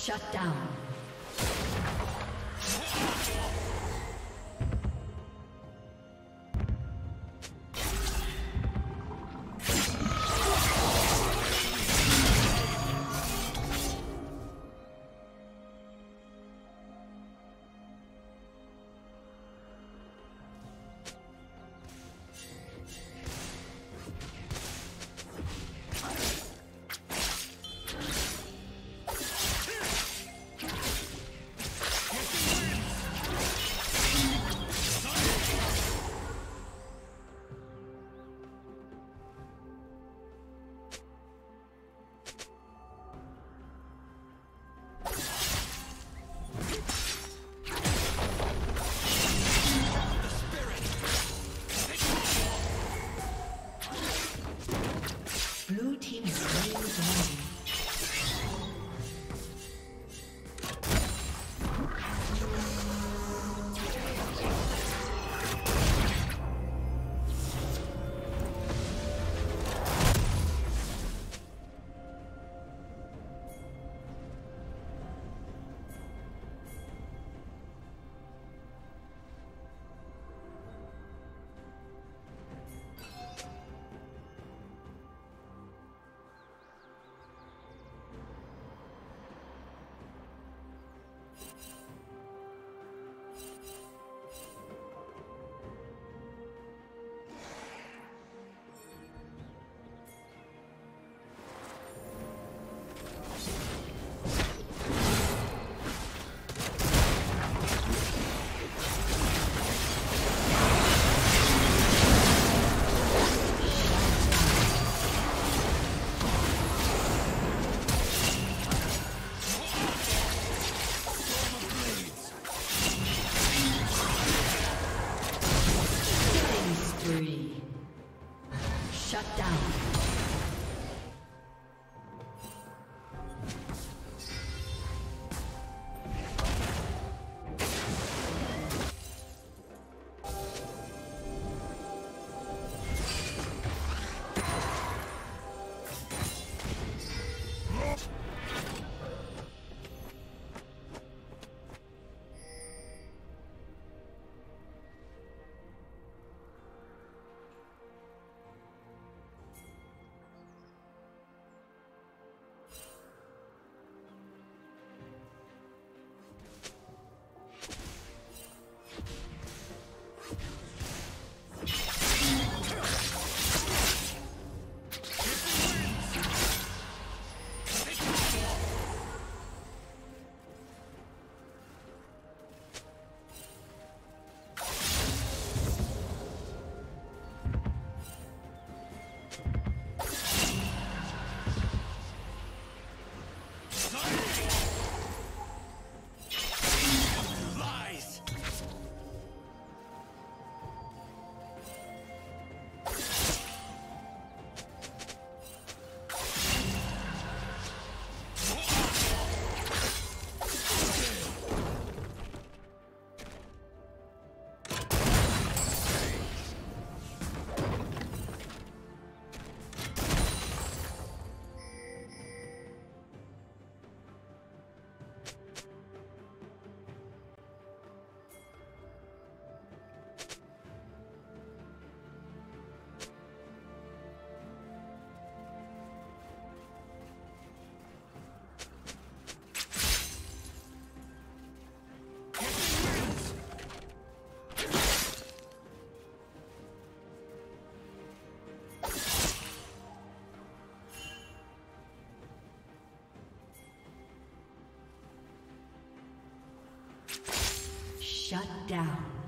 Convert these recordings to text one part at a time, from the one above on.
Shut down. Shut down.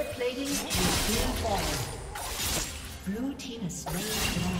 Turret plating will soon fall. Blue team is slain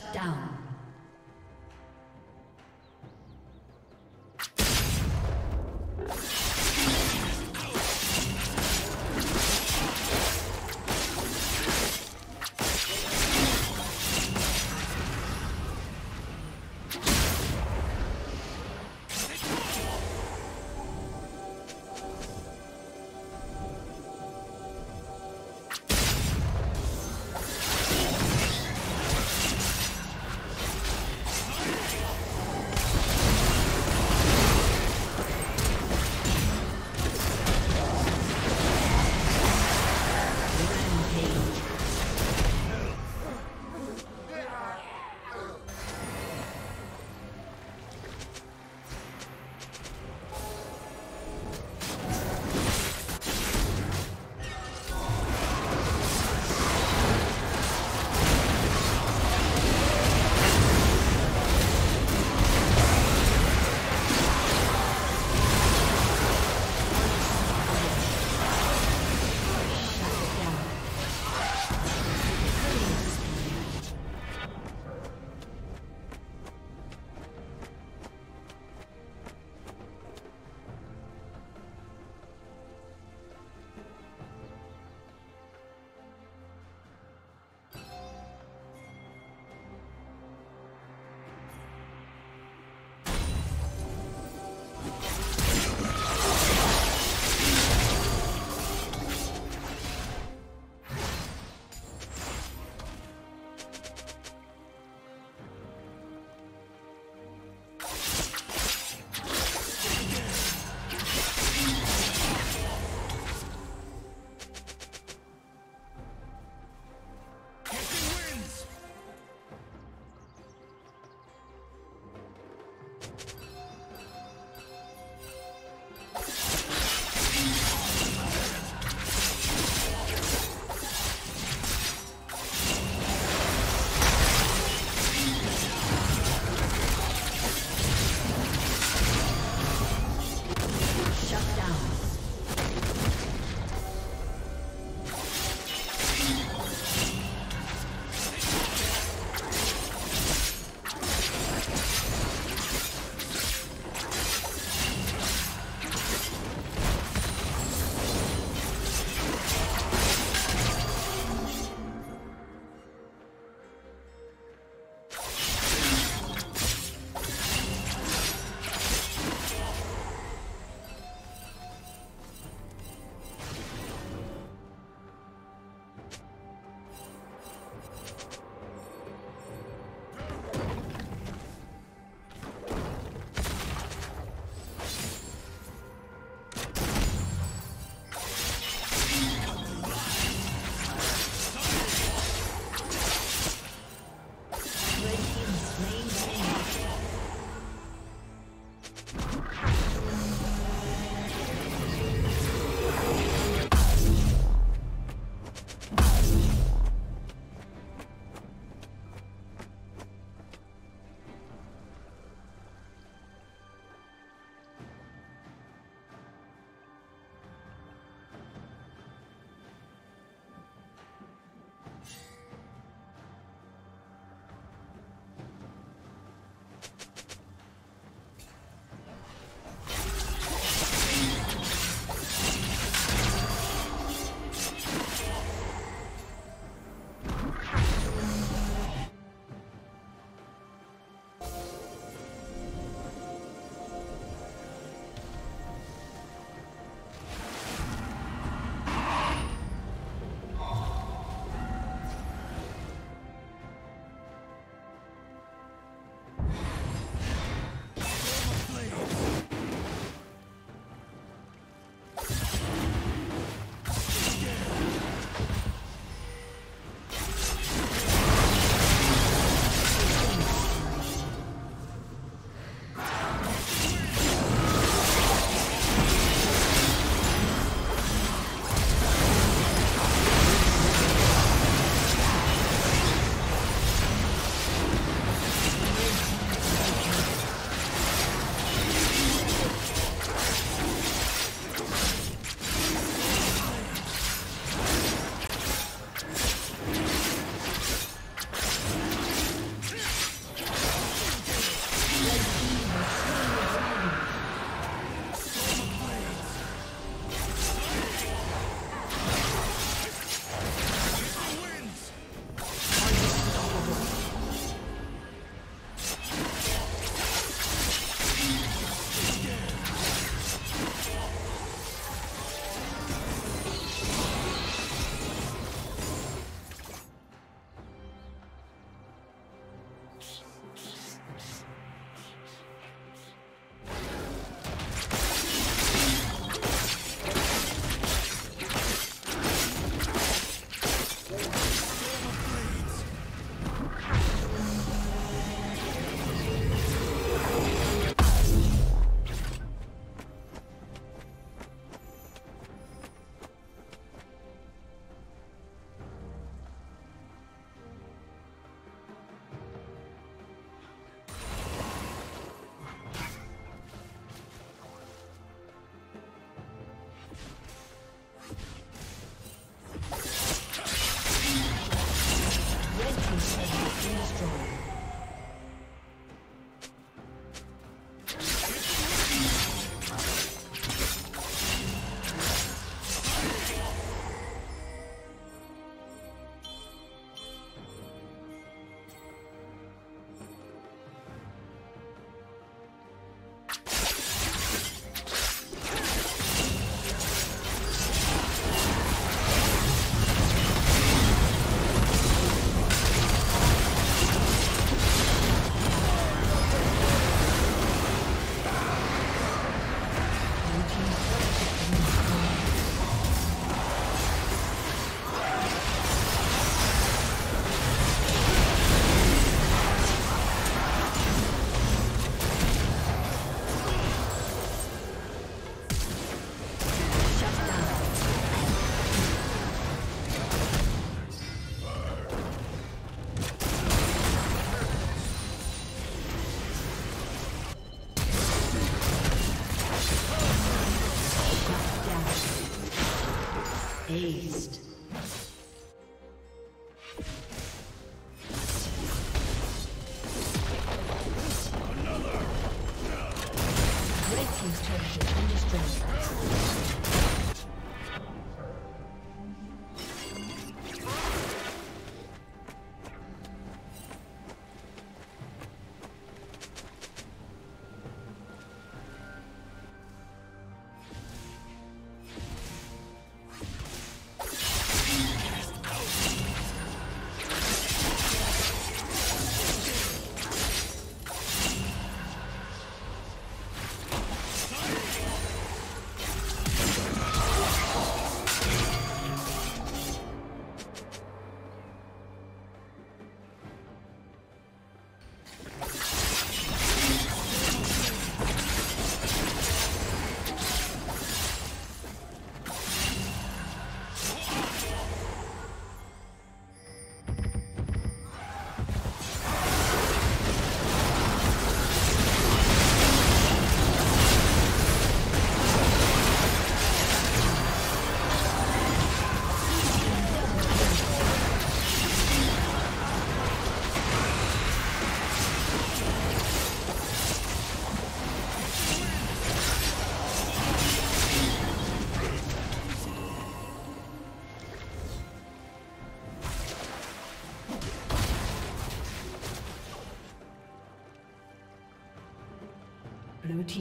Shut down.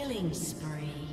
Killing spree.